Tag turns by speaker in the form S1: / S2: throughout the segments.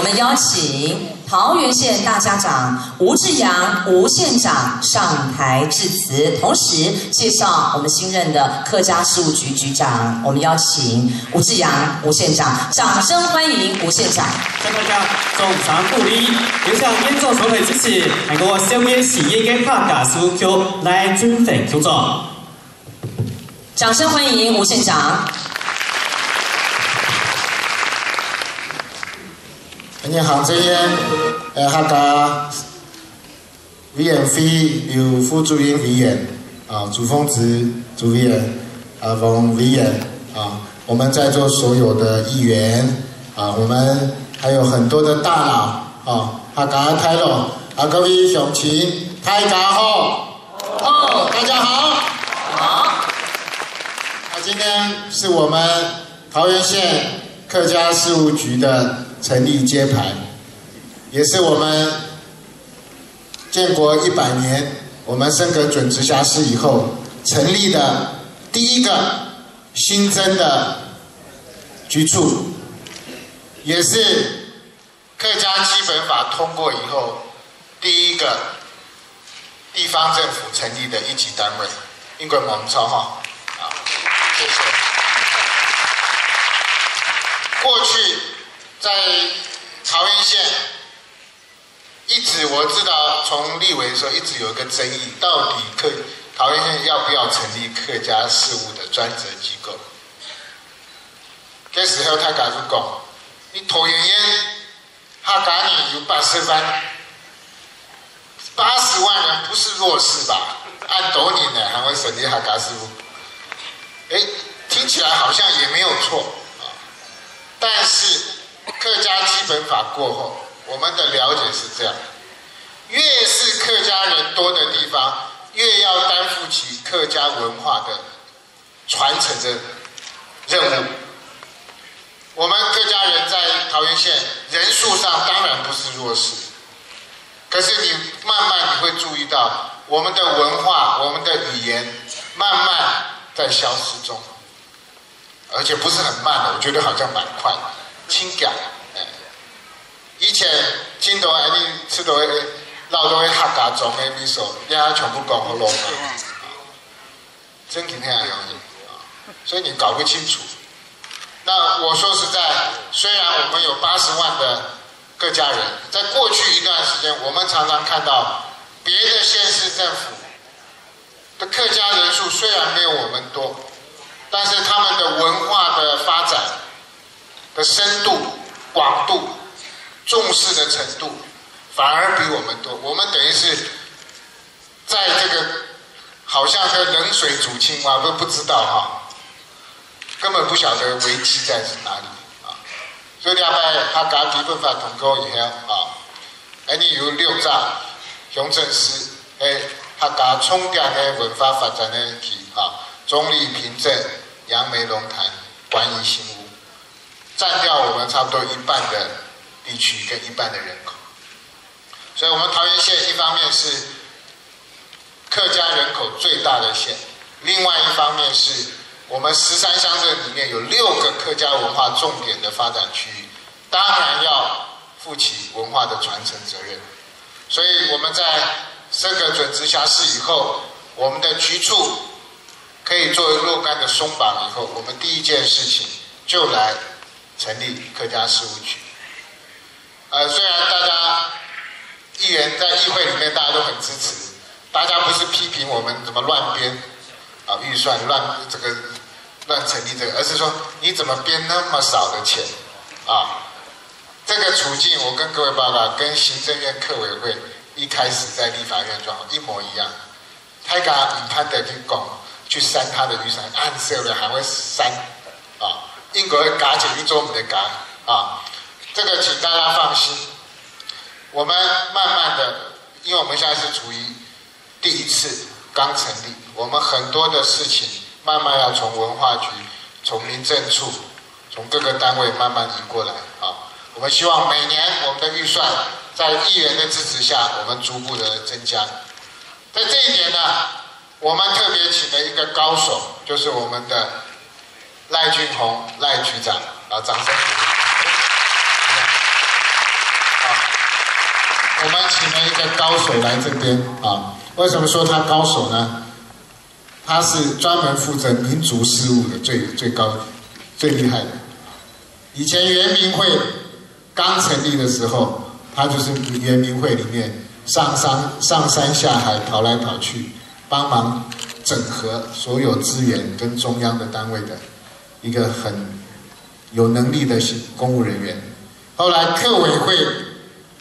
S1: 我们邀请桃园县大家长吴志阳吴县长上台致辞，同时介绍我们新任的客家事务局局长。我们邀请吴志阳吴县长，掌声欢迎吴县长。
S2: 向大家衷肠鼓励，留下演奏手的支持，还给我小面喜宴嘅客家事务局来准备工作。
S1: 掌声欢迎吴县长。
S3: 你好，这边呃客家委员会有副主音 V N 啊，主峰植主 V N 啊，冯 V N 啊，我们在座所有的议员啊，我们还有很多的大佬啊，客家太佬啊，各位乡亲，大家好，哦，大家好，好，啊，今天是我们桃园县客家事务局的。成立揭牌，也是我们建国一百年，我们升格准直辖市以后成立的第一个新增的局处，也是客家基本法通过以后第一个地方政府成立的一级单位。英国王超哈，啊，谢谢。过去。在桃园县，一直我知道，从立委的时候一直有一个争议，到底客桃园县要不要成立客家事务的专责机构？这时候他敢说讲，你桃园县他赶你有八十万，八十万人不是弱势吧？按多年呢还会成立客家事务？哎，听起来好像也没有错啊，但是。客家基本法过后，我们的了解是这样：越是客家人多的地方，越要担负起客家文化的传承的任务。我们客家人在桃园县人数上当然不是弱势，可是你慢慢你会注意到，我们的文化、我们的语言慢慢在消失中，而且不是很慢的，我觉得好像蛮快。的家，哎，以前青岛安尼吃到诶老多诶客家庄诶味素，你啊全部讲好落啊，真挺很容易啊，所以你搞不清楚。那我说实在，虽然我们有八十万的各家人，在过去一段时间，我们常常看到别的县市政府的客家人数虽然没有我们多，但是他们的文化的发展。的深度、广度、重视的程度，反而比我们多。我们等于是在这个好像是冷水煮青蛙，都不知道哈，根本不晓得危机在哪里啊。所以两摆他家基本法通过以后啊，哎，你有六站乡镇市，哎，他家充电的文化发展的体啊，中立平镇、杨梅龙潭、观音新屋。占掉我们差不多一半的地区跟一半的人口，所以，我们桃园县一方面是客家人口最大的县，另外一方面是我们十三乡镇里面有六个客家文化重点的发展区域，当然要负起文化的传承责任。所以，我们在升格准直辖市以后，我们的局处可以作为若干的松绑以后，我们第一件事情就来。成立客家事务局。呃，虽然大家议员在议会里面大家都很支持，大家不是批评我们怎么乱编啊预算乱这个乱成立这个，而是说你怎么编那么少的钱啊？这个处境我跟各位报告，跟行政院客委会一开始在立法院状况一模一样。他敢他得去讲去删他的预算，按设的还会删啊。英国的嘎姐一做我们的嘎啊，这个请大家放心。我们慢慢的，因为我们现在是处于第一次刚成立，我们很多的事情慢慢要从文化局、从民政处、从各个单位慢慢移过来啊。我们希望每年我们的预算在议员的支持下，我们逐步的增加。在这一点呢，我们特别请了一个高手，就是我们的。赖俊宏，赖局长，啊，掌声！我们请了一个高手来这边啊。为什么说他高手呢？他是专门负责民族事务的最最高、最厉害的。以前圆明会刚成立的时候，他就是圆明会里面上山上山下海跑来跑去，帮忙整合所有资源跟中央的单位的一个很有能力的公务人员。后来客委会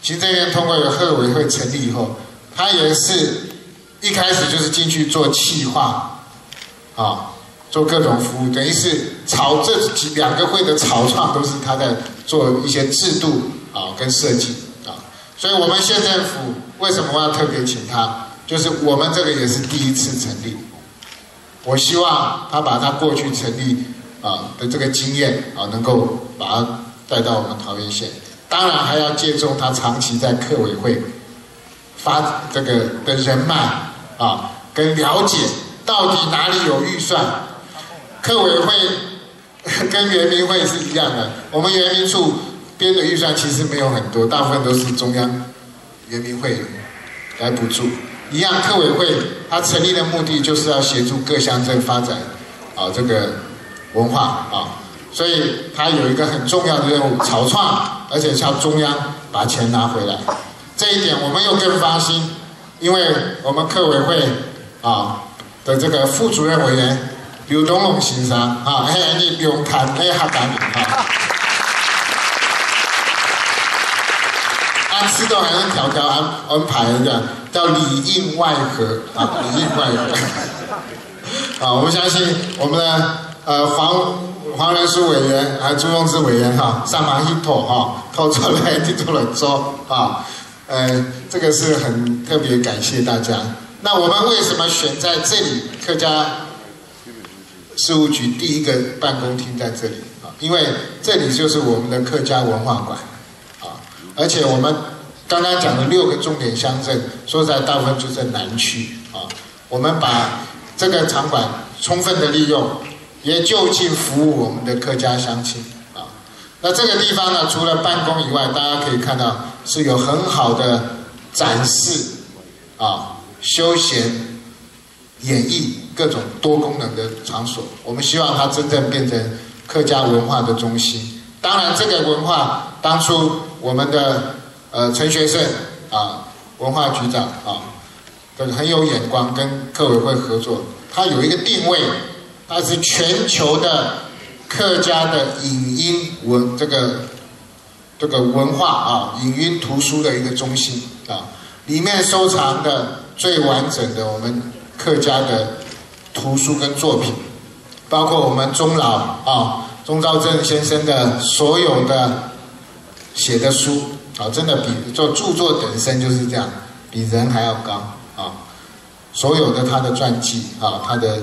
S3: 行政院通过有客委会成立以后，他也是一开始就是进去做企划，啊，做各种服务，等于是草这几两个会的草创都是他在做一些制度啊跟设计啊，所以我们县政府为什么要特别请他？就是我们这个也是第一次成立，我希望他把他过去成立啊的这个经验啊，能够把它。带到我们桃园县，当然还要借重他长期在客委会发这个的人脉啊，跟了解到底哪里有预算。客委会跟圆明会是一样的，我们圆明处编的预算其实没有很多，大部分都是中央圆明会来补助。一样，客委会它成立的目的就是要协助各乡镇发展啊这个文化啊。所以他有一个很重要的任务，草创，而且向中央把钱拿回来。这一点我们又更放心，因为我们客委会啊的这个副主任委员刘东龙先生啊，哎，你不用看，哎，他讲啊，按制度还是条条安安排的，叫里应外合啊，里应外合。啊，我们相信我们的呃黄。黄仁书委员，还朱庸之委员哈，上马一托哈，投出来提出了说啊，呃，这个是很特别感谢大家。那我们为什么选在这里客家事务局第一个办公厅在这里啊？因为这里就是我们的客家文化馆啊，而且我们刚刚讲的六个重点乡镇，说在大部分就在南区啊，我们把这个场馆充分的利用。也就近服务我们的客家乡亲啊。那这个地方呢，除了办公以外，大家可以看到是有很好的展示啊、休闲、演绎各种多功能的场所。我们希望它真正变成客家文化的中心。当然，这个文化当初我们的呃陈学胜啊文化局长啊，这个很有眼光，跟客委会合作，他有一个定位。它是全球的客家的影音文这个这个文化啊，影音图书的一个中心啊，里面收藏的最完整的我们客家的图书跟作品，包括我们钟老啊钟兆正先生的所有的写的书啊，真的比做著作本身就是这样，比人还要高啊，所有的他的传记啊，他的。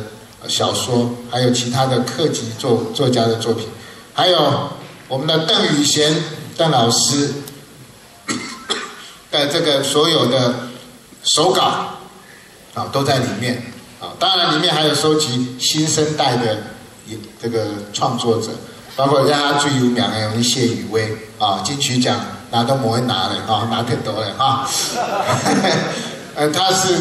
S3: 小说，还有其他的客籍作作家的作品，还有我们的邓宇贤邓老师 的这个所有的手稿啊，都在里面啊。当然，里面还有收集新生代的这个创作者，包括家最有名的谢宇威啊，金曲奖拿都不会拿的啊，拿太多了啊。呃，他是。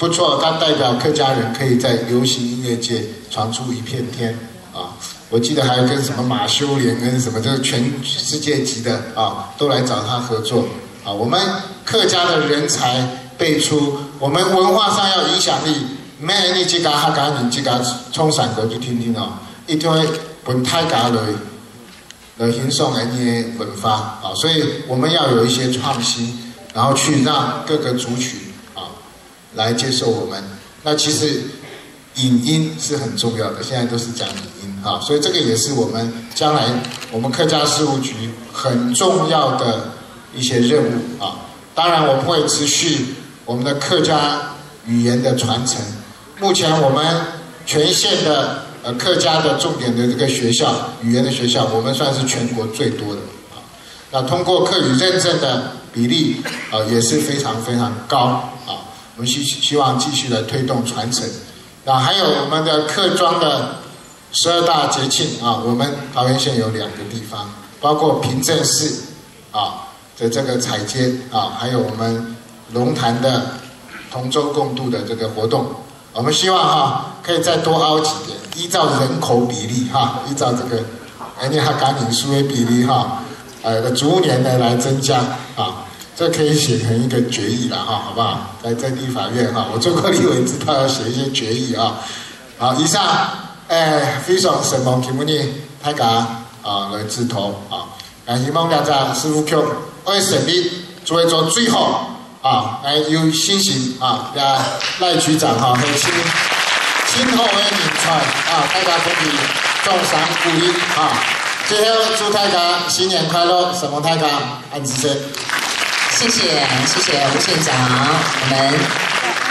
S3: 不错，他代表客家人可以在流行音乐界闯出一片天啊！我记得还有跟什么马修连跟什么，就是全世界级的啊，都来找他合作啊！我们客家的人才辈出，我们文化上要影响力，没人你去家哈家人去家冲散过去听听哦，一定会本太家来来欣赏人家文化啊！所以我们要有一些创新，然后去让各个族群。来接受我们，那其实影音是很重要的，现在都是讲影音啊，所以这个也是我们将来我们客家事务局很重要的一些任务啊。当然，我们会持续我们的客家语言的传承。目前我们全县的呃客家的重点的这个学校语言的学校，我们算是全国最多的啊。那通过客语认证的比例啊，也是非常非常高啊。我们希希望继续的推动传承，啊，还有我们的客庄的十二大节庆啊，我们桃园县有两个地方，包括平镇市啊，的这个彩街啊，还有我们龙潭的同舟共渡的这个活动，我们希望哈可以再多凹几点，依照人口比例哈，依照这个哎你哈赶紧书的比例哈，呃逐年的来增加啊，这可以写成一个决议了哈，好不好？在在立法院哈，我做过立委，知道要写一些决议啊。好，以上哎非常神梦，请问你大家啊来指头啊，啊希望大家师傅 Q。为胜利做一做最好啊，来有信心啊！呀，赖局长哈，很亲亲后的人才啊，大家可以众赏鼓励啊！最后祝大家新年快乐，什么大家安吉生。
S1: 谢谢谢谢吴县长，我们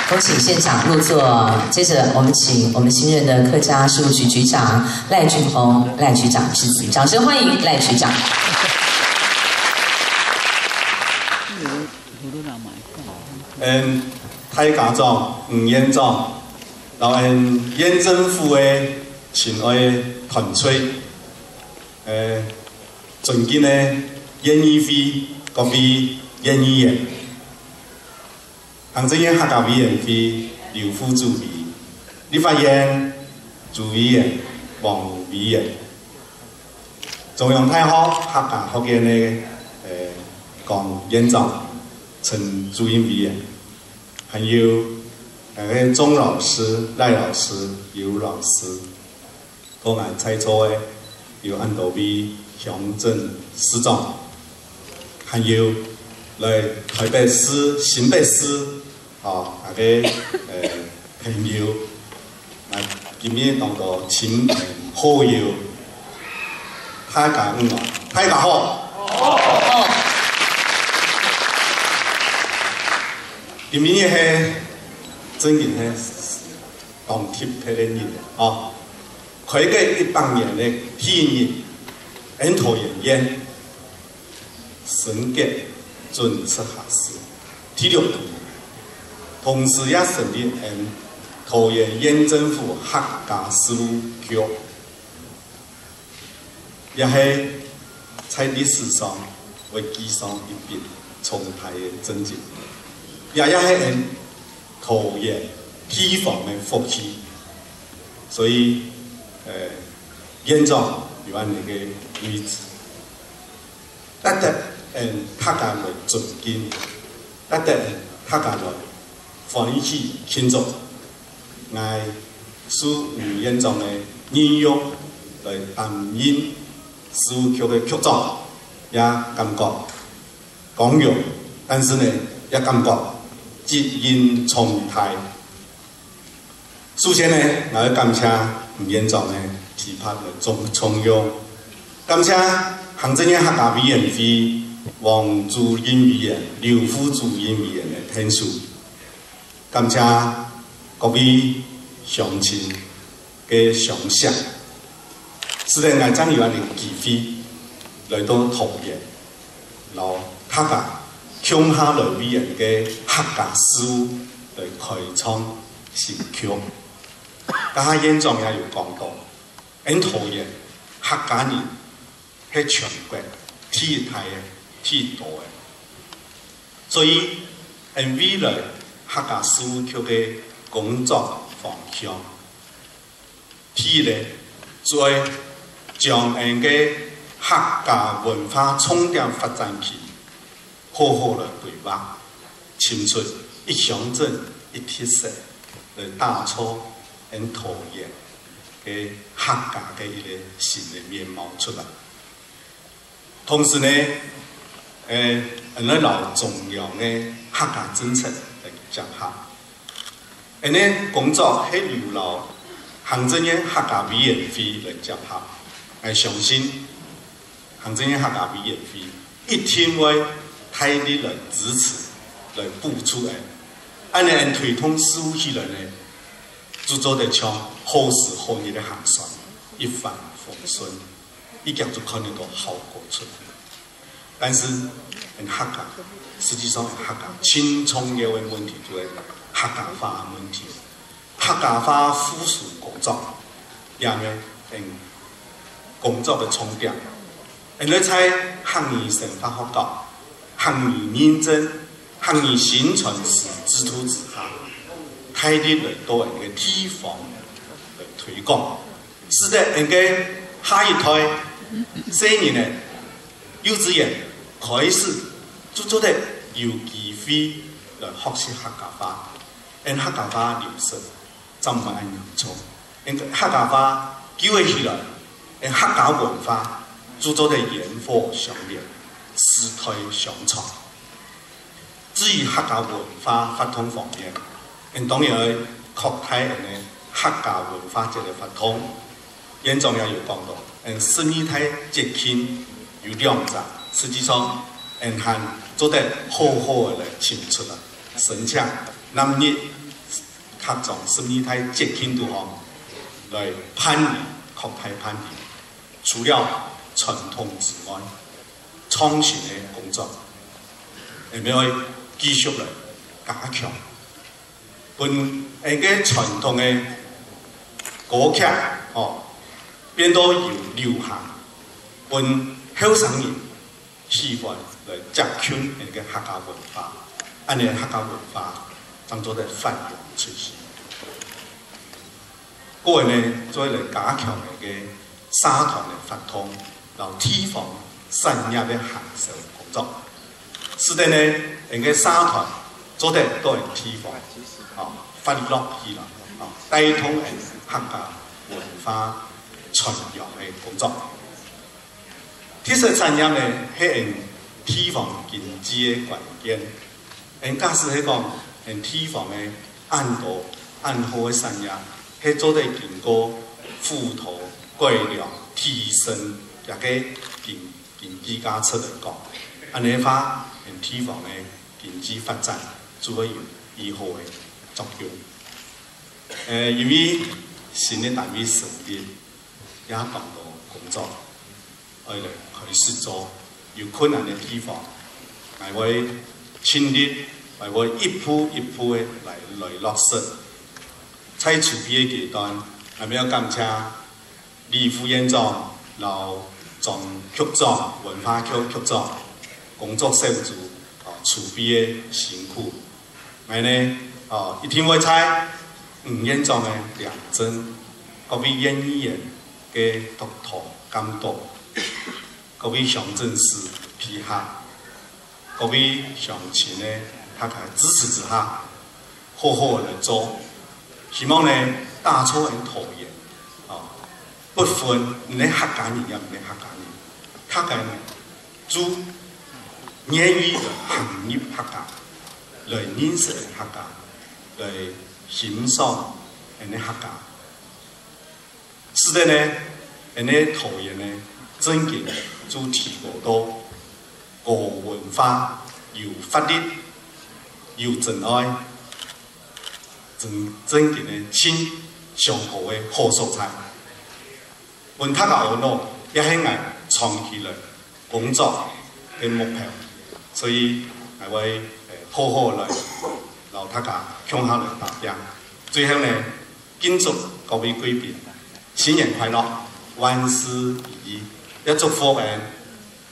S1: 恭请县长入座。接着我们请我们新任的客家事务局局长赖俊宏赖局长致辞，掌声欢迎赖局长。
S4: 嗯，太家长吴彦长，然后县政府的亲爱团队，呃，尊敬的县议会各位县议员，行政院客家委员会刘副主委，立法院主委员王委员，中央太学客家福建的呃江院长。陈朱英委员，还有两位钟老师、赖老师、尤老师，同来在座的有安道伟乡镇市长，还有来台北市、新北市啊那个呃朋友，来今日当个亲朋好友，太感恩了，太感好。今年是真正是当贴皮的日啊！开个一百年的纪念，恩桃园烟，升格准时下市，第六同时也成立恩桃园县政府客家事务局，也是在历史上为记上一笔重大的政绩。也也系很讨厌地方的福气，所以呃，现状有安尼个位置，得得嗯，客家来尊敬，得得客家来欢喜庆祝，爱苏吴院长的应用来担任事务局的曲作，也感觉光荣，但是呢，也感觉。接应重台，首先呢，我要感谢吴院长呢提拔的重重用，感谢行政院客家委员会王主任委员、刘副主任委员的天书，感谢各位乡亲嘅想象，使得我将有安的机会来到桃园，然后客家。乡下来委员嘅客家事务来开创新曲，但下院长也有讲到，很讨厌客家人喺全国体大嘅体大嘅，所以喺未来客家事务局嘅工作方向，体咧在将俺嘅客家文化重点发展起。好好的规划，清出一乡镇一特色来打造很讨厌嘅客家嘅一个新的面貌出来。同时呢，诶，很多老重要嘅客家政策来讲下，诶呢工作喺留老行政院客家委员会来讲下，我相信行政院客家委员会一定会。大力来支持，来补出来，安尼推动事务起来呢，就做得像好事好业的行算，一帆风顺，一定就看得到效果出来。但是很客家，实际上客家轻重要的问题就在客家话问题，客家话附属工作，两个嗯工作的重点，你在行业生发好高。客行业认证、行业宣传是指图之下，太力来多一个地方来推广，使得应该下一代新年的幼稚园开始做做的有机会来学习客家话，因客家话流失，怎么按洋葱？因客家话救起来，因客家文化做做的烟火相连。世代相传。至于客家文化发通方面，因当然要扩大人的客家文化节的发通。严重要有讲到，因十二台节庆有两集，实际上因还做得好好的来清出来，省且南日各种十二台节庆都好来攀比，扩大攀比，除了传统之外。创新的工作，下面会继续来加强。本那个传统的歌曲哦，变到有流行，本后生人喜欢来接近那个客家文化，安尼客家文化当做在发扬出去。个人呢，再来加强那个沙团的发通，然后提防。产业的行销工作，是的呢，应该社团做得都很提防，啊，发落去了，啊，带动人客家文化传扬的工作。特色产业呢，係用提防经济的关键，因假使係讲用提防的按度按好的产业，係做得经过辅导改良提升，也个经。经济加出来讲，安尼话，用地方的经济发展，做会有以后的作用。呃，因为新的单位成立，也讲到工作，爱来开始做有困难的地方，还会亲力，还会一步一步的来来落实。在筹备的阶段，还没有感谢李副院长老。从局长、文化局局长工作小组啊，储备的辛苦，咪呢啊，一天会猜吴院长的两针，各位演员嘅督导监督，各位乡镇市批下，各位乡亲呢，他嘅支持之下，好好来做，希望呢大错人讨厌啊，不分你客家人也唔客家人。客家人做业余的行业客家，来认识客家，来欣赏人的客家。是的呢，人的讨厌呢，真嘅做提高到个文化有法律有真爱，真真嘅呢亲相好的好素材。问客家话咯，也很爱。创起来工作跟目标，所以还会好好来老塔家向下来打拼。最后呢，敬祝各位贵宾新年快乐，万事如意，一祝福诶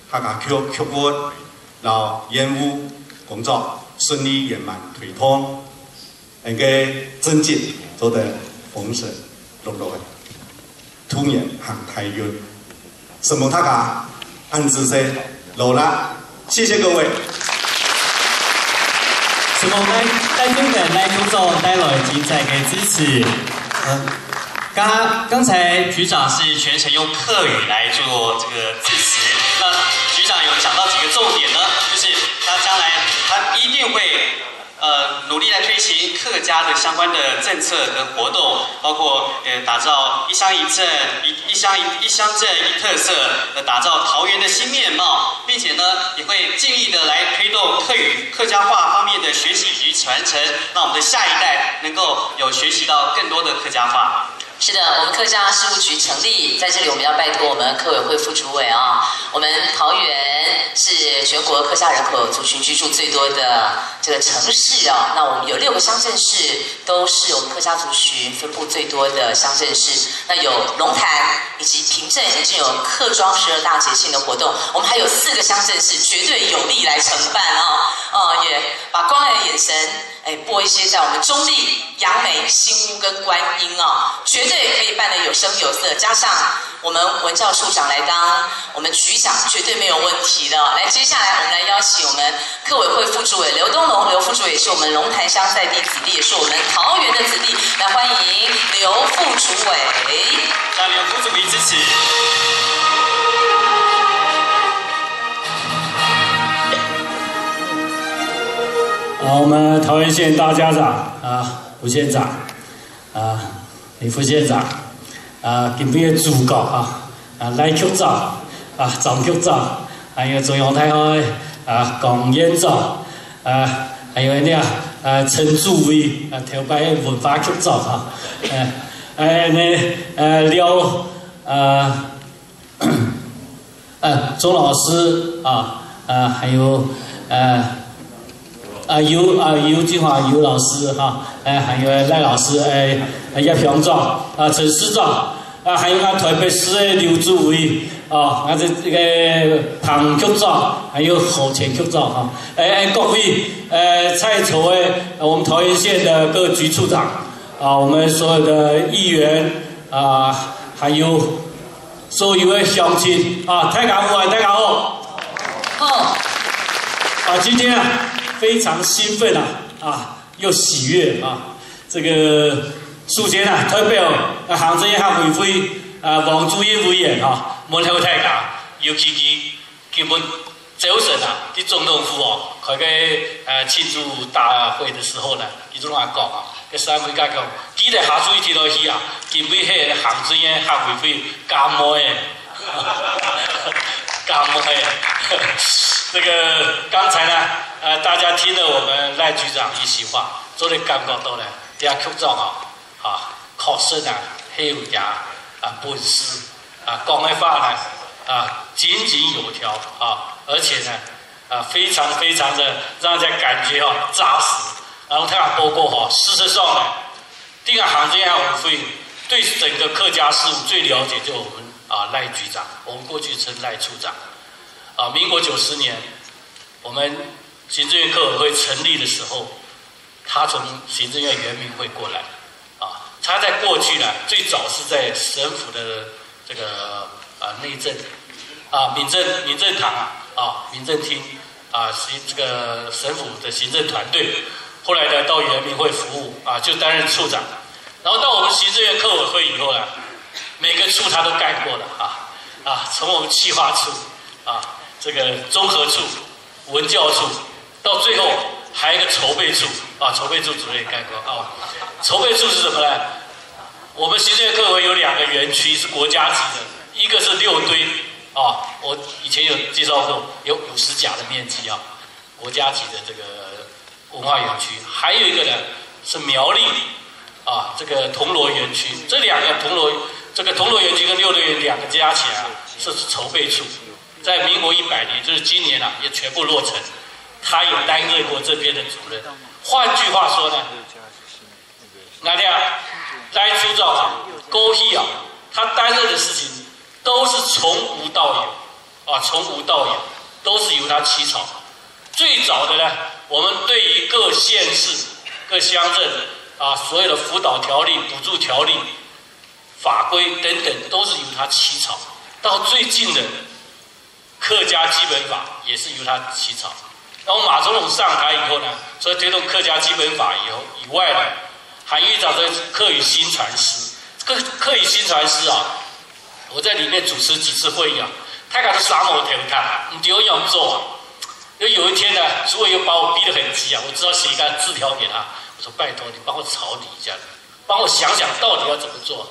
S4: 大家曲曲活，然后业务工作顺利圆满推通，那个政绩做得丰盛落落嘅，兔年行大运。什么？他家安子生老了，谢谢各位。
S2: 什么？来来宾们来观众带来精彩的支持。嗯，刚刚才局长是全程用客语来做这个致辞，那局长有讲到几个重点呢？就是他将来他一定会。呃，努力来推行客家的相关的政策跟活动，包括呃打造一乡一镇、一一乡一一乡镇一特色，打造桃园的新面貌，并且呢也会尽力的来推动客语客家话方面的学习以及传承，让我们的下一代能够有学习到更多的客家话。
S1: 是的，我们客家事务局成立，在这里我们要拜托我们客委会副主委啊，我们桃园是全国客家人口族群居住最多的这个城市哦，那我们有六个乡镇市都是我们客家族群分布最多的乡镇市，那有龙潭以及平镇已经有客庄十二大节庆的活动，我们还有四个乡镇市绝对有力来承办啊，哦也把关爱的眼神哎播一些在我们中立、杨梅、新屋跟观音啊，绝对可以办得有声有色，加上我们文教处长来当我们局长，绝对没有问题的。来，接下来我们来邀请我们客委会副主委刘东龙，刘副主委也是我们龙潭乡在地子弟，也是我们桃园的子弟，来欢迎刘副主委。
S2: 那刘副主委支持。
S5: 好，我们桃园县大家长啊，吴县长啊，李副县长啊，今天的主教啊，啊赖局长啊，张局长，还有中央台的啊，龚院长啊，还有呢啊，陈主委啊，台北文化局长啊，呃，哎呢呃廖啊，呃钟老师啊啊，还有呃。啊，尤啊尤金华尤老师哈，哎，还有赖老师，哎，叶雄长啊，陈市长啊，还有俺台北市的刘主委啊，俺这这个唐局长，还有侯前局长哈，哎哎，各位，呃，在座的我们桃园县的各局处长啊，我们所有的议员啊，还有所有的乡亲啊，大家好，大家好，
S1: 好，
S5: 啊，今天啊。非常兴奋啊啊，又喜悦啊！这个首先啊，代表啊行政院委会啊王主任委员哈，问候大家，尤其是根本早晨啊，伫总统府哦，开个呃庆祝大会的时候呢，伊都话讲啊，个三位家讲，记得下注意听落去啊，根本迄行政院委会感冒诶，感冒诶。这个刚才呢，呃，大家听了我们赖局长一席话，昨天感觉到呢，也口罩啊，啊，考试呢很有牙啊，本事啊，讲的话呢啊，井井有条啊，而且呢啊，非常非常的让人家感觉啊扎实。然后他讲包括哈，事实上呢，这个行政院委会对整个客家事务最了解，就我们啊赖局长，我们过去称赖处长。啊，民国九十年，我们行政院客委会成立的时候，他从行政院原民会过来，啊，他在过去呢，最早是在省府的这个啊内政，啊民政民政堂啊，啊民政厅，啊行这个省府的行政团队，后来呢到原民会服务，啊就担任处长，然后到我们行政院客委会以后呢，每个处他都干过了，啊啊从我们企划处，啊。这个综合处、文教处，到最后还有一个筹备处啊，筹备处主任也干过啊。筹备处是什么呢？我们行政课委有两个园区是国家级的，一个是六堆啊，我以前有介绍过，有五十甲的面积啊，国家级的这个文化园区。还有一个呢是苗栗啊，这个铜锣园区。这两个铜锣，这个铜锣园区跟六堆两个加起来是筹备处。在民国一百年，就是今年啊，也全部落成。他也担任过这边的主任。换句话说呢，那天来出照啊，高希啊，他担任的事情都是从无到有啊，从无到有，都是由他起草。最早的呢，我们对于各县市、各乡镇啊，所有的辅导条例、补助条例、法规等等，都是由他起草。到最近的。客家基本法也是由他起草，然后马总统上台以后呢，所以推动客家基本法以后以外呢，还遇到这客语新传师，客客语新传师啊，我在里面主持几次会议啊，他搞的沙漠头看，你丢样做啊，那有一天呢，主委又把我逼得很急啊，我只好写一个字条给他，我说拜托你帮我草拟一下，帮我想想到底要怎么做，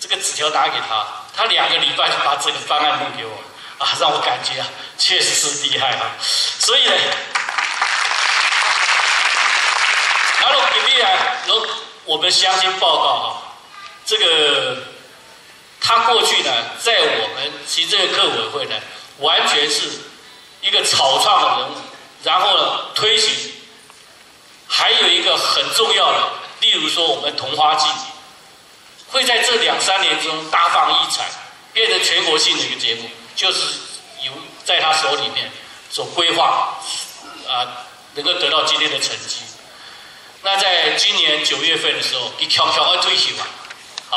S5: 这个纸条拿给他，他两个礼拜就把这个方案弄给我。啊，让我感觉啊，确实是厉害啊！所以呢，然后给你啊，我们相信报告啊，这个他过去呢，在我们行政课委会呢，完全是一个草创的人物，然后呢推行，还有一个很重要的，例如说我们同花季，会在这两三年中大放异彩，变成全国性的一个节目，就是由在他手里面所规划，啊，能够得到今天的成绩。那在今年九月份的时候，一悄悄的退休啊，啊，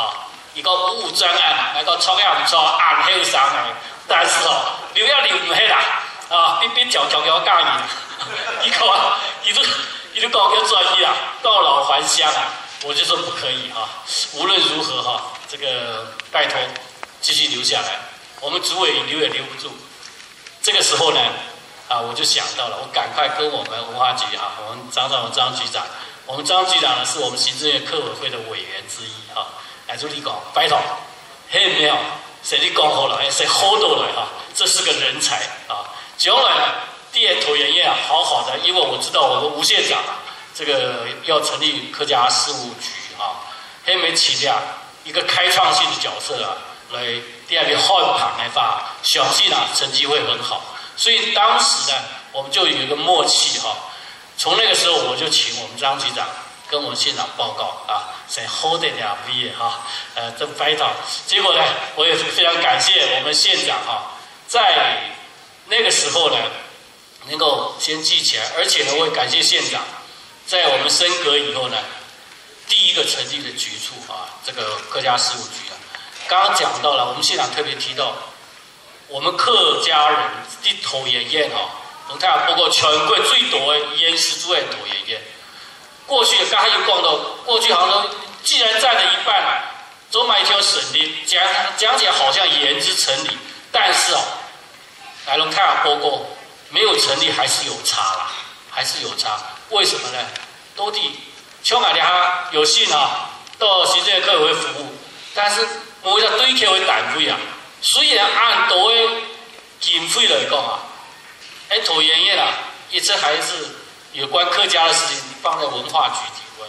S5: 一个五五专案，那个创业唔错，暗黑上来，但是哦，留要留唔起啦，啊，边边悄悄悄教伊，伊讲，伊都伊都讲要专业啊，到老还乡啊，我就说不可以哈，无论如何哈，这个拜托继续留下来，我们主委留也留不住，这个时候呢，啊，我就想到了，我赶快跟我们文化局啊，我们张长张局长。我们张局长呢，是我们行政院科委会的委员之一哈，来助你讲，拜托，嘿没有，谁的讲好了，谁 hold 到了哈，这是个人才啊，将来呢，第二椭圆宴好好的，因为我知道我们吴县长啊，这个要成立客家事务局啊，嘿没起量一个开创性的角色啊，来第二个换盘来发，相信啊成绩会很好，所以当时呢，我们就有一个默契哈。从那个时候，我就请我们张局长跟我们县长报告啊，谁 hold 得了 V 哈，呃，这 vital。结果呢，我也是非常感谢我们县长哈，在那个时候呢，能够先记起来，而且呢，我也感谢县长，在我们升格以后呢，第一个成立的局处啊，这个客家事务局啊，刚刚讲到了，我们现场特别提到，我们客家人的头也艳哈。龙太阳不过全国最多的烟是最多的烟。过去刚才又讲到，过去好像说，既然占了一半，走买一条省的，讲讲起来好像言之成理。但是啊，来龙太阳不过没有成立，还是有差啦，还是有差。为什么呢？多地像俺家有幸啊，到行政科委会服务，但是我一个对口的单位啊，虽然按多的经费来讲啊。哎，椭圆宴啊，一直还是有关客家的事情放在文化局体位，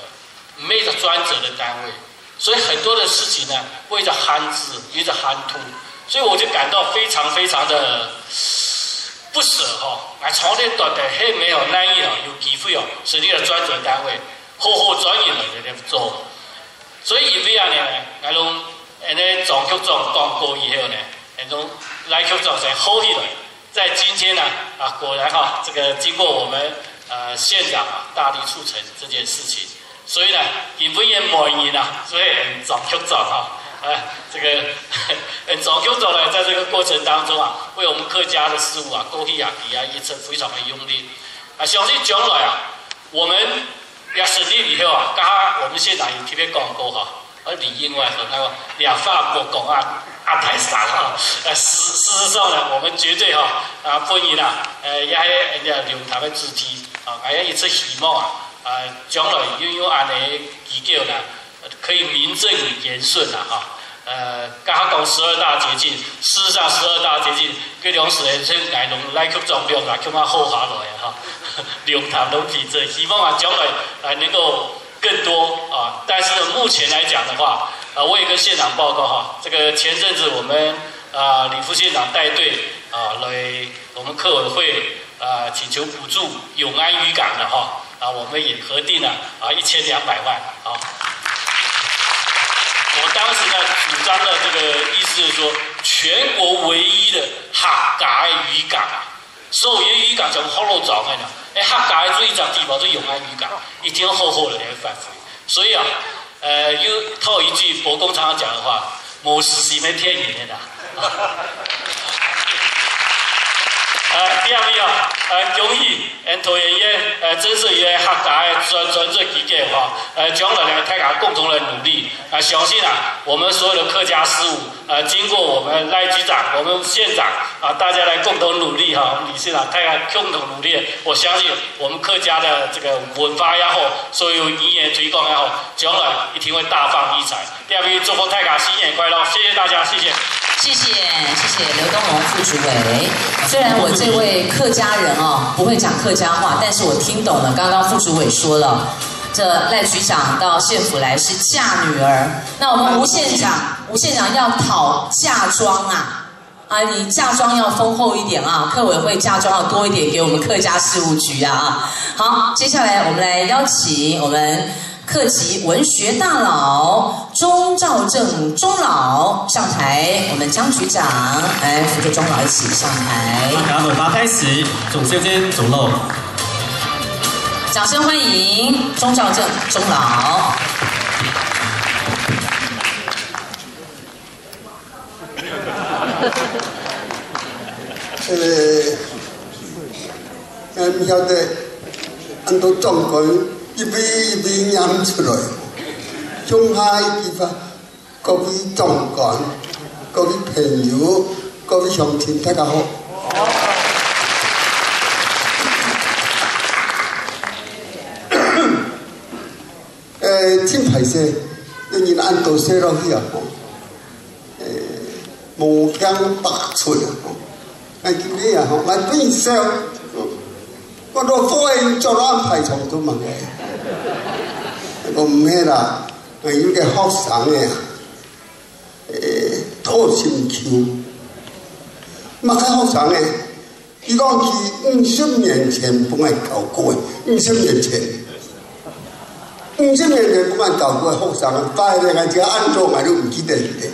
S5: 没有专责的单位，所以很多的事情呢，为着憨字，为着憨突，所以我就感到非常非常的不舍哈。哎，从那短的还没有难以啊，有机会哦，成立了专责单位，好好专业的在那做。所以因为啊呢，那种哎那总局长当过以后呢，那种来局长才好起来。在今天呢，啊，果然哈，这个经过我们呃县长啊大力促成这件事情，所以呢，也不也满意呢，所以早就早哈，哎，这个早就早呢，在这个过程当中啊，为我们客家的事务啊，过去啊，底下一直非常的用力，啊，相信将来啊，我们要成立以后啊，刚刚我们县长也特别讲过哈，而里应外合那个两法国公安。安排上哈，呃，事事实上呢，我们绝对哈啊，欢迎啦，呃，也系人家留他们肢体啊，还有一次希望啊，啊，将来拥有安尼机构呢，可以名正言顺啦哈，呃，刚刚讲十二大捷径，事实上十二大捷径，各种事情从内容来去重量啊，起码好下来哈，留他们体制，希望啊，将来啊能够更多啊，但是目前来讲的话。啊，我也跟县长报告哈，这个前阵子我们啊李副县长带队啊来我们客委会啊请求补助永安渔港的哈啊，我们也核定了啊一千两百万啊。我当时呢主张的这个意思是说，全国唯一的客家渔港啊，所有鱼竿从好路找开呢，哎客家最一地方就永安鱼竿，一定要好好的来发挥，所以啊。呃，又套一句佛公常常讲的话，谋事是没骗人的。呃，第呃，第二位啊，呃，容易，呃，桃园县，呃，真是一个客家的专专职机构哈，呃，将来呢，大家共同的努力，啊，相信啊，我们所有的客家事务，呃，经过我们赖局长、我们县长啊，大家来共同努力哈，李县长大家共同努力，我相信我们客家的这个文化也好，所有语言推广也好，将来一定会大放异彩。第二位祝福大家新年快乐，谢谢大家，谢谢。
S1: 谢谢谢谢刘东龙副主委。虽然我这位客家人哦不会讲客家话，但是我听懂了刚刚副主委说了，这赖局长到县府来是嫁女儿，那我们吴县长，吴县长要讨嫁妆啊，啊，你嫁妆要丰厚一点啊，客委会嫁妆要多一点给我们客家事务局啊啊。好，接下来我们来邀请我们客籍文学大佬钟兆正钟老上台，我们江局长来扶着钟老一起上台。
S2: 然后八开始，总先生走路。
S1: 掌声欢迎钟兆正钟老。
S6: 呃，俺唔晓得，按到状况一笔一笔念出来，中下一地方，各位总管、各位朋友、各位乡亲，大家好。呃，真歹势，因为按到写落去啊，吼，呃，无腔百出啊，吼，哎，今日啊，吼，来变少，我都欢迎做安排从都问诶，我唔系啦，我有个学生诶，诶，土心球，乜个学生诶？伊讲是五十年前本来教过，五十年前。五十年前不按搞过学生，发现俺家安装我都唔记得的。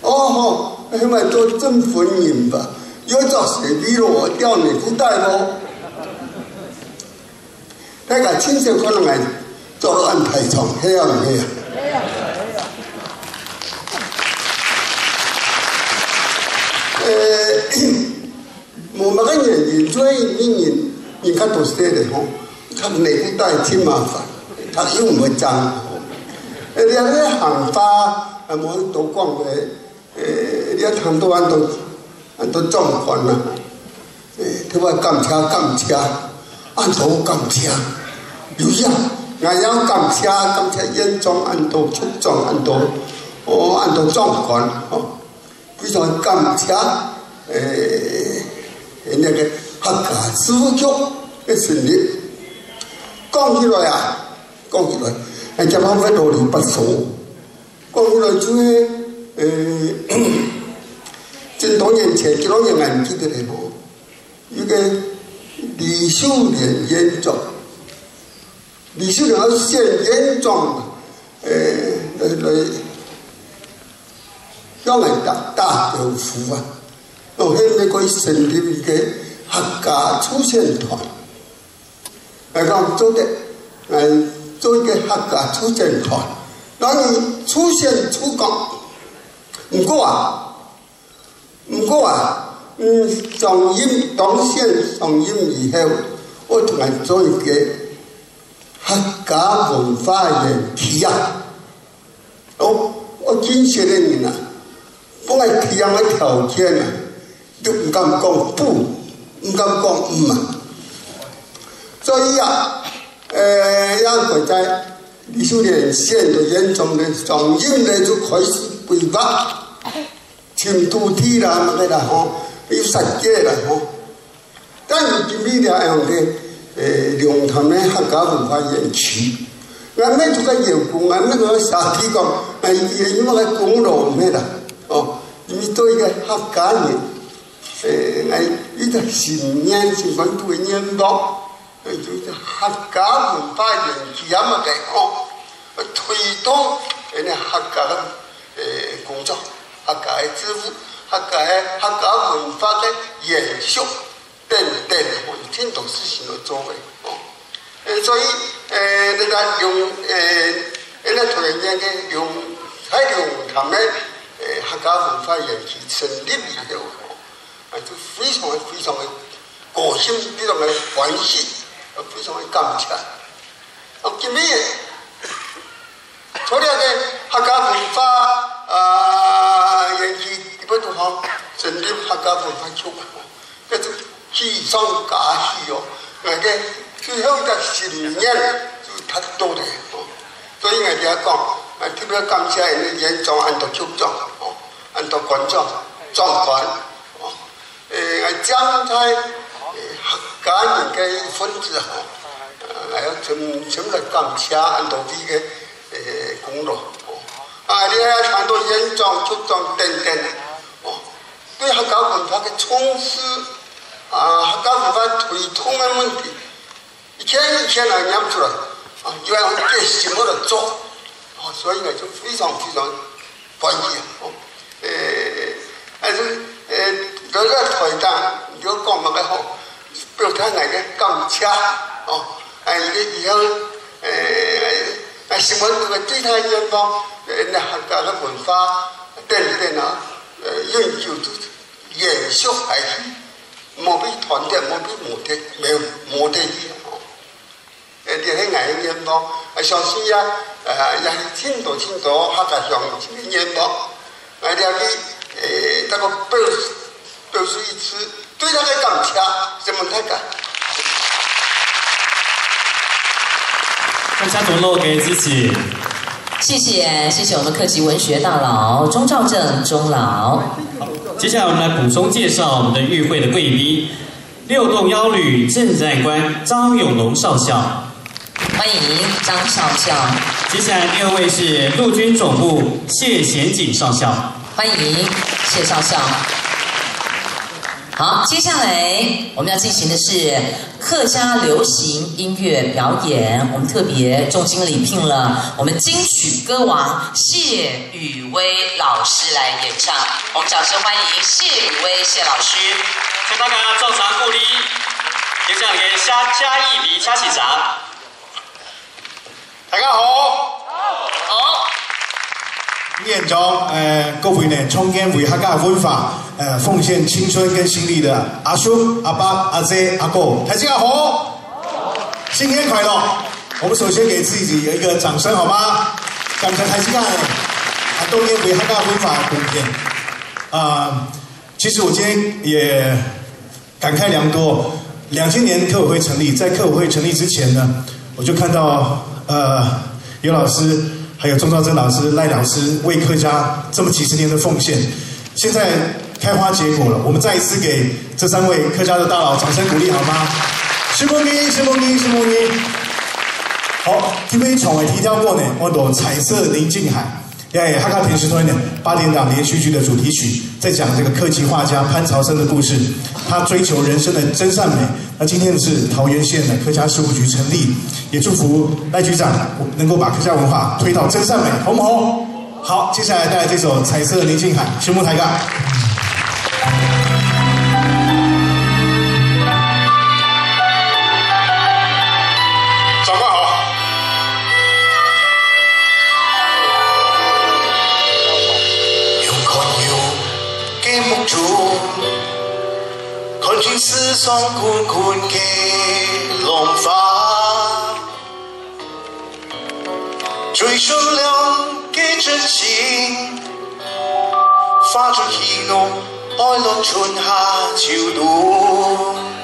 S6: 哦吼，那么做真婚姻吧，要做谁比罗掉内裤带咯？那个亲戚可能来做安排床，系啊唔系啊？呃，冇乜个原因，所以你人人家都说的吼。他内裤带挺麻烦，他又唔会脏。诶，你咧行花啊，冇多讲诶，诶，你谈到按到按到状况啦，诶，佢话感车感车，按到感车，有样，俺要感谢感谢严重按到出状按到，哦按到状况哦，非常感谢，诶，那个客家师傅局嘅成立。讲起来啊，讲起来，人家方法多里不熟。讲起来就係誒，真多年前，幾多年我唔記得嚟喎。一個李秀蓮院長，李秀蓮係縣院長，誒來來，讓人大大有福啊！我喺美國成立一個客家出現團。来讲做的，嗯，做一个客家出现团，让你出现出港。唔过啊，唔过啊，嗯，上任当县上任以后，我同埋做一个客家文化园区啊。哦，我真些的人啊，本来提样的条件啊，都唔敢讲不，唔敢讲唔啊。所以啊，呃，让国家李秀莲县的严重的从今来就开始规划，清土地啦，乜啦吼，有设计啦吼。但是今日呢样的，呃，龙潭的客家文化园区，俺们这个有功，俺们个下地讲，哎，也因为个功劳咩啦，哦，因为做一个客家人，呃，哎，一个新年是本土的年报。就是客家文化园区咁嘅地方，推动誒呢客家嘅誒工作，客家的支付，客家的客家文化的延續等，天都是想要做嘅。哦，所以誒你睇用誒誒呢突然間嘅用喺用佢哋誒客家文化園區成立以後，啊就非常非常嘅高興，非常嘅歡喜。非常的感謝。咁今日，昨天嘅客家文化啊園區呢個地方成立客家文化局，嗰種喜上加喜哦，那个最後嘅新年就太多嘅，所以我哋講，啊特别感謝人哋長按到局長，哦，按到館長、長官，哦，誒，將在。家人嘅分子吼，还要全全来钢车按道理个诶公路。啊，你遐看到演装、出装等等，哦，对客家文化的重啊，客家文化推动的问题，一天一天来念出来，啊，因为我们这什么来做，哦，所以呢就非常非常欢喜，哦，诶，还是诶，这个台长，如果讲乜嘅好，表态嚟嘅钢车，哦，係嘅以後，诶。哎，什么这个对他愿望，呃，那客家的文化等等啊，呃，研究都延续下去，冇被团结，冇被磨掉，没有磨掉去哦。呃，这些爱的愿望，啊，相信呀，呃，也是很多很多客家乡亲的愿望，啊，了你，呃，那个表表示一次对他的感谢，什么太感。
S2: 大家多多给支持，
S1: 谢谢谢谢我们客籍文学大佬钟兆正钟老。
S2: 接下来我们来补充介绍我们的与会的贵宾：六洞幺旅正战官张永龙少校，
S1: 欢迎张少校。
S2: 接下来第二位是陆军总部谢贤景少校，
S1: 欢迎谢少校。好，接下来我们要进行的是客家流行音乐表演。我们特别重金礼聘了我们金曲歌王谢雨薇老师来演唱。我们掌声欢迎谢雨薇谢老师。
S2: 请大家照常鼓励，接下来给下嘉义比嘉起掌。
S7: 大家。好。
S8: 念中，呃，各位呢，创建为客家文化，呃，奉献青春跟心力的阿叔、阿爸、阿姐、阿哥，大家好，新年快乐！我们首先给自己一个掌声，好吗？感谢台积干，啊，冬天为客家文化贡献。啊，其实我今天也感慨良多。两千年客委会成立，在客委会成立之前呢，我就看到，呃，有老师。还有钟兆珍老师、赖老师为客家这么几十年的奉献，现在开花结果了。我们再一次给这三位客家的大佬掌声鼓励，好吗？谢梦妮，谢梦妮，谢梦妮。好，今天从未提到过呢，我的彩色宁静海。耶！哈卡平时多年八点档连续剧的主题曲，在讲这个客籍画家潘朝生的故事。他追求人生的真善美。那今天是桃园县的客家事务局成立，也祝福赖局长能够把客家文化推到真善美，红不红？好，接下来带来这首《彩色林静海》，宣布台干。
S4: 思双款款嘅浪花，追寻两嘅真情，化作喜怒哀乐春夏秋冬。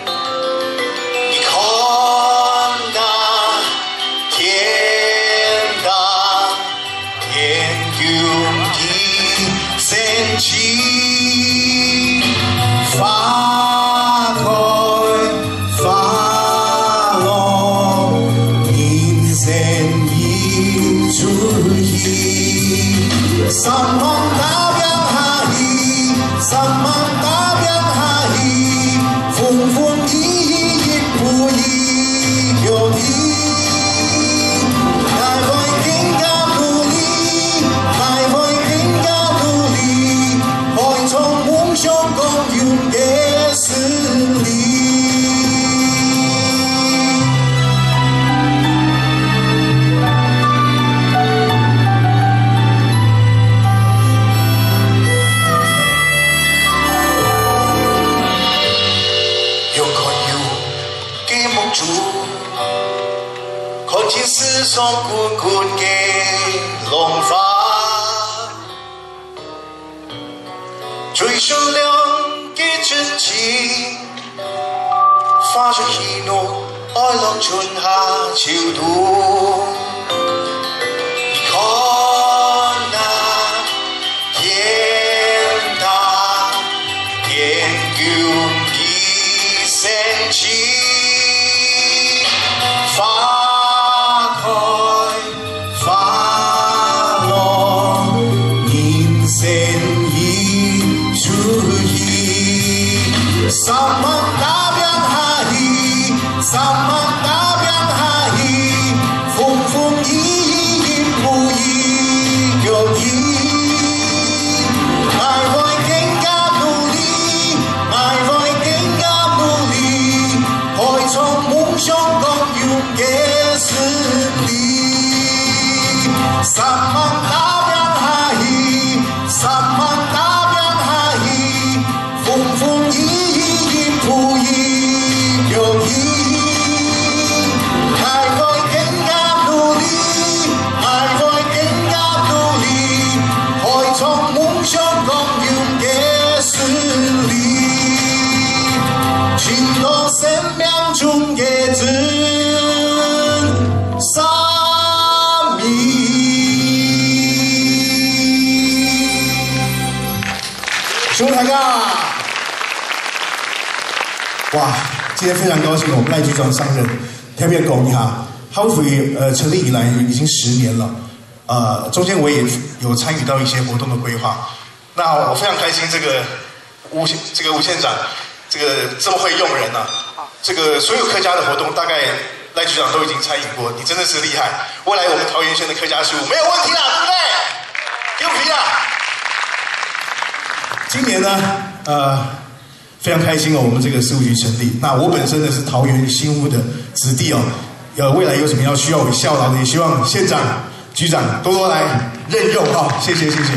S4: 双滚滚的浪花，追上两的真情，化作喜怒爱乐春夏秋冬。今天非常高兴，我们赖局长上任，特别讲一下，好会呃成立以来已经十年了，呃，中间我也有参与到一些活动的规划，那我非常开心，这个吴县这个吴县长。这个这么会用人呢、这个所有客家的活动，大概赖局长都已经参与过，你真的是厉害。未来我们桃园县的客家事务没有问题啦，对不对？丢皮啦！今年呢，呃，非常开心哦，我们这个事务局成立。那我本身呢是桃园新屋的子弟哦，呃，未来有什么要需要我效劳的，也希望县长、局长多多来任用哈、谢谢谢谢。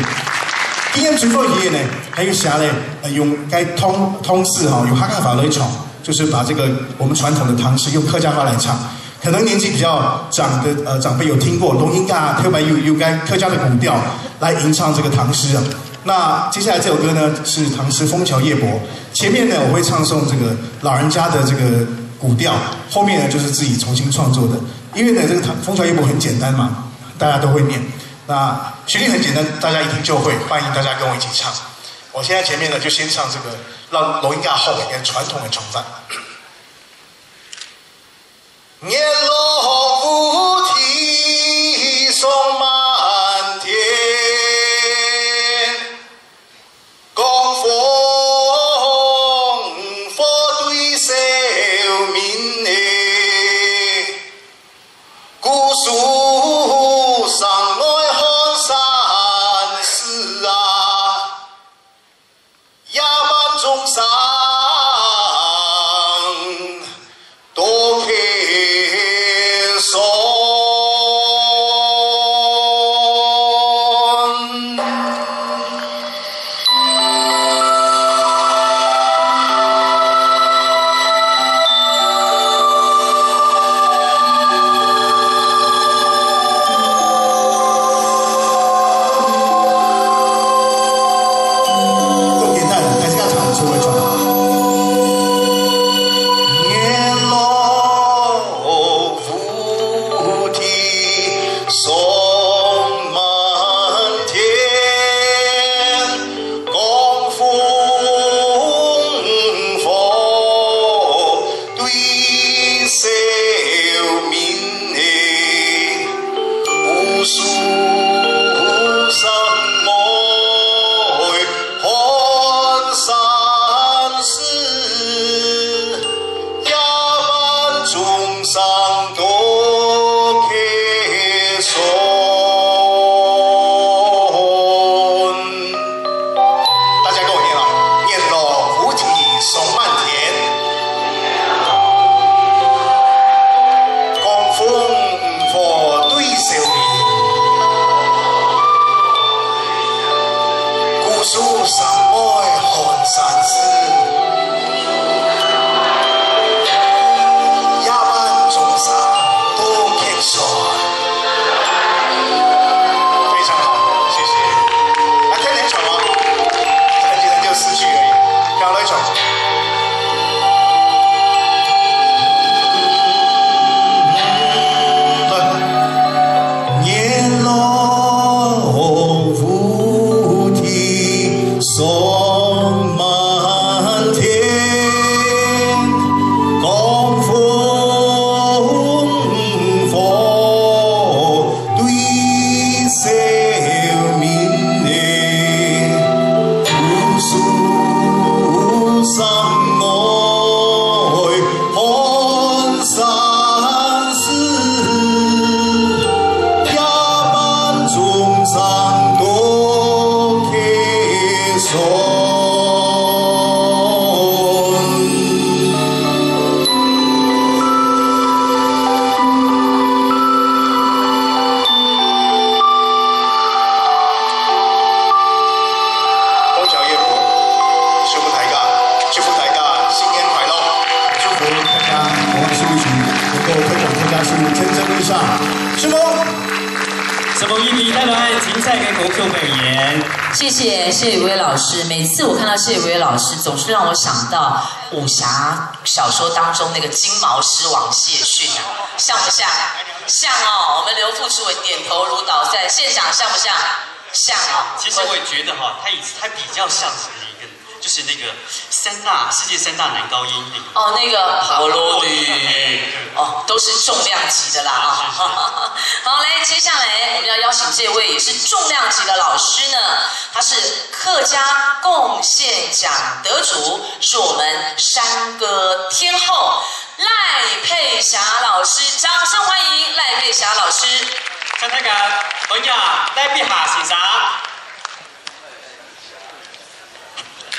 S4: 今天最后一页呢，还有啥呢？呃，用该通通事哈，用哈卡法来唱，就是把这个我们传统的唐诗用客家话来唱。可能年纪比较长的呃长辈有听过龙音嘎特别有有该客家的古调来吟唱这个唐诗啊。那接下来这首歌呢是唐诗《枫桥夜泊》，前面呢我会唱诵这个老人家的这个古调，后面呢就是自己重新创作的。因为呢这个唐《枫桥夜泊》很简单嘛，大家都会念。那旋律很简单，大家一听就会，欢迎大家跟我一起唱。我现在前面呢就先唱这个让龙音嘎后面传统的重赞。年落乌啼松满
S1: 武侠小说当中那个金毛狮王谢逊啊，像不像？像哦。我们刘副主委点头如捣蒜，现场像不像？像哦。
S2: 其实我也觉得哈，他以他比较像是一个，就是那个三大世界三大男高音那个。
S1: 哦，那个帕罗女，哦，都是重量级的啦啊。好，嘞，接下来我们要邀请这位也是重量级的老师呢，他是客家贡献奖得主，是我们山歌天后赖佩霞老师，掌声欢迎赖佩霞老师。
S2: 张太感，欢迎赖碧霞先生。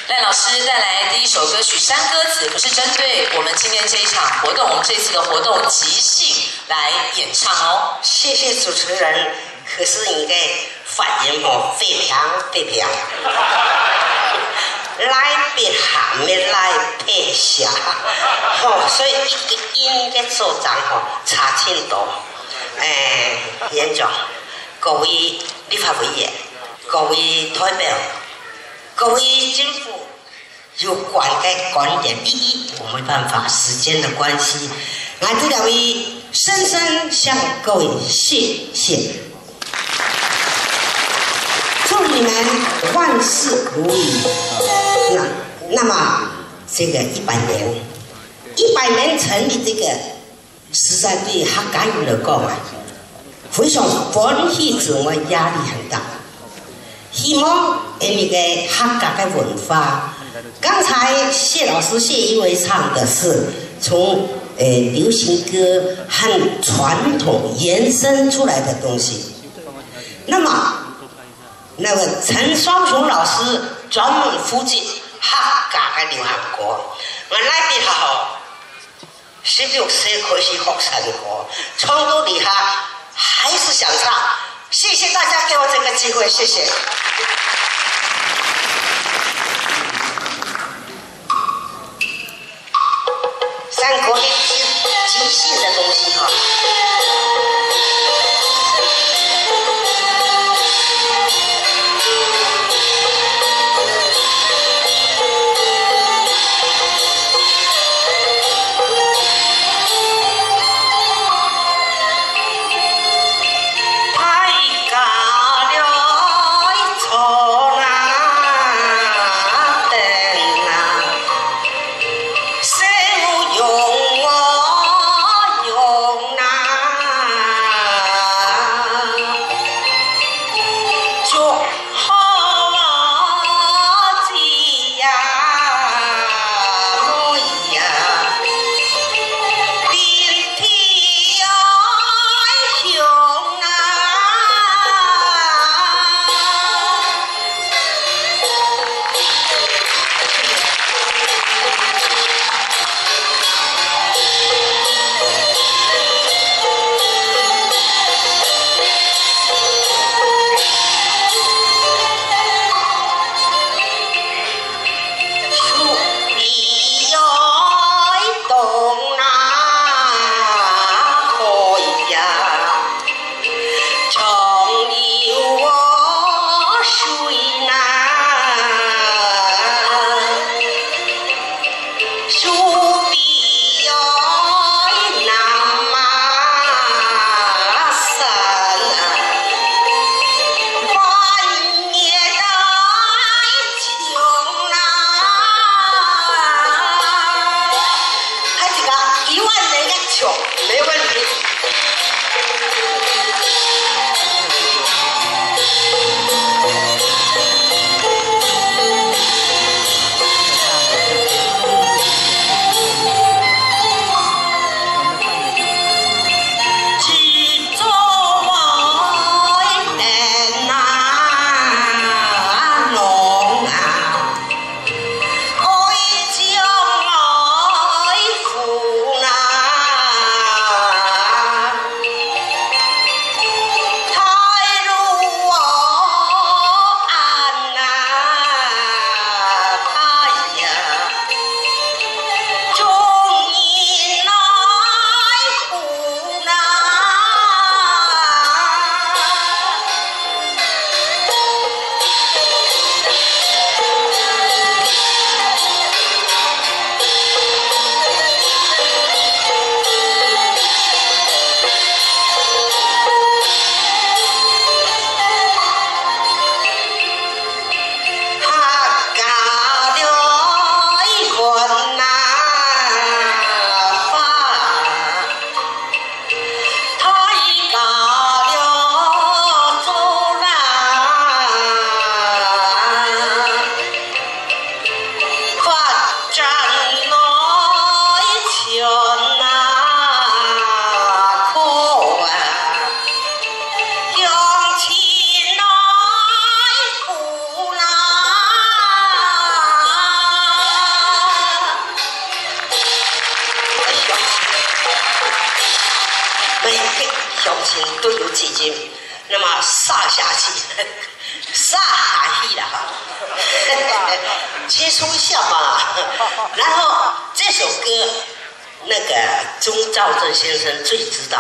S1: 赖老师带来第一首歌曲《山歌子》，不是针对我们今天这一场活动，我们这次的活动即兴来演唱哦。
S9: 谢谢主持人，可是你的反应哦，非常非常。来别下面来配下，吼，所以一个音的组长吼差挺多。诶，演讲，各位立法委员，各位代表，各位政府就管该管一点，第一，我没办法，时间的关系，俺这两位深深向各位谢谢，祝你们万事如意。那那么这个一百年，一百年成立这个，实在对客家人来讲啊，非常欢喜，自我压力很大。希望诶那个客家的文化，刚才谢老师谢一伟唱的是从诶流行歌和传统延伸出来的东西。那么那个陈双雄老师专门负责客家的流行歌，我那边好，十六岁开始学唱歌，唱到厉害，还是想唱。谢谢大家给我这个机会，谢谢。咱国内最最细的东西哈。钟兆正先生最知道，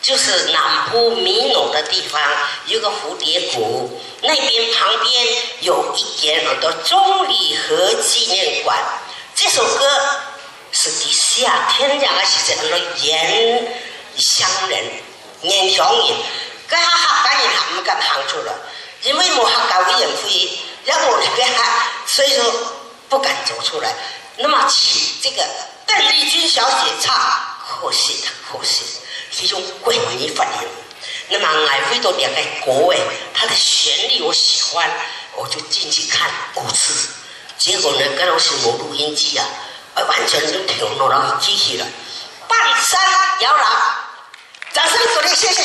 S9: 就是南部米农的地方有个蝴蝶谷，那边旁边有一间叫中里河纪念馆。这首歌是第夏天凉的时节，那个烟乡人、年轻人，佢下客家人还唔敢行出来，因为冇客家委员会，然后那个所以说不敢走出来。那么请这个邓丽君小姐唱，可惜的，可惜，是用国语发音。那么爱回到两个国外，它的旋律我喜欢，我就进去看歌词。结果呢，刚好是我录音机啊，完全就停落了机器了。半山摇篮，掌声鼓励，谢谢。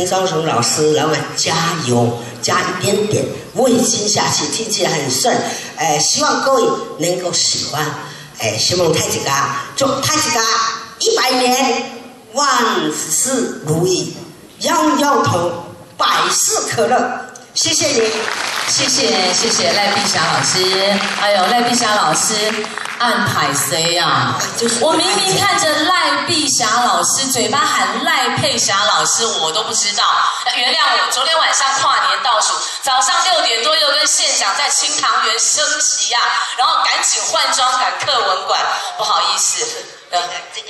S9: 哎，陈双雄老师，然后加油，加一点点味精下去，听起来很顺。哎，希望各位能够喜欢。哎，希望太极家祝太极家一百年万事如意，摇摇头，百事可乐。谢谢你。
S1: 谢谢谢谢赖碧霞老师，哎呦赖碧霞老师按排 C 啊，我明明看着赖碧霞老师嘴巴喊赖佩霞老师，我都不知道，原谅我，昨天晚上跨年倒数，早上六点多又跟县长在清塘园升旗呀、然后赶紧换装赶课文馆，不好意思，呃。
S9: 这个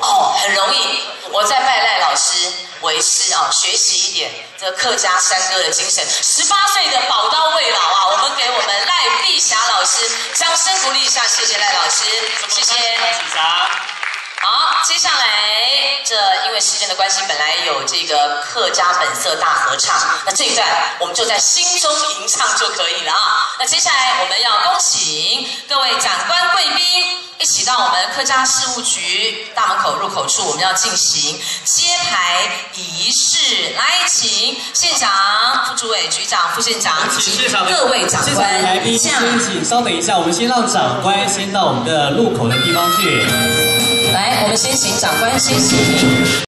S1: 哦，很容易。我在拜赖老师为师啊，学习一点这客家山歌的精神。十八岁的宝刀未老啊，我们给我们赖碧霞老师掌声鼓励一下，谢谢赖老师，谢谢。好，接下来这因为时间的关系，本来有这个客家本色大合唱，那这一段我们就在心中吟唱就可以了啊。那接下来我们要恭请各位长官贵宾一起到我们客家事务局大门口入口处，我们要进行揭牌仪式。来，请县长、副主委、局长、副县长以及各位长
S2: 官来宾，先请稍等一下，我们先让长官先到我们的入口的地方去。
S1: 来，我们先请长官先行。